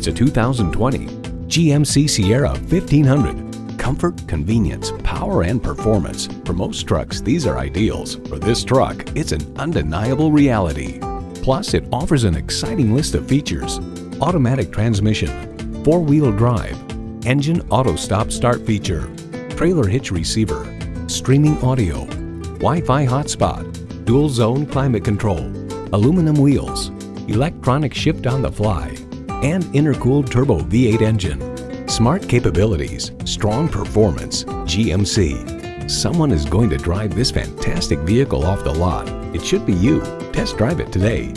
It's a 2020 GMC Sierra 1500. Comfort, convenience, power, and performance. For most trucks, these are ideals. For this truck, it's an undeniable reality. Plus, it offers an exciting list of features. Automatic transmission, four-wheel drive, engine auto stop start feature, trailer hitch receiver, streaming audio, Wi-Fi hotspot, dual zone climate control, aluminum wheels, electronic shift on the fly, and intercooled turbo V8 engine. Smart capabilities, strong performance, GMC. Someone is going to drive this fantastic vehicle off the lot. It should be you. Test drive it today.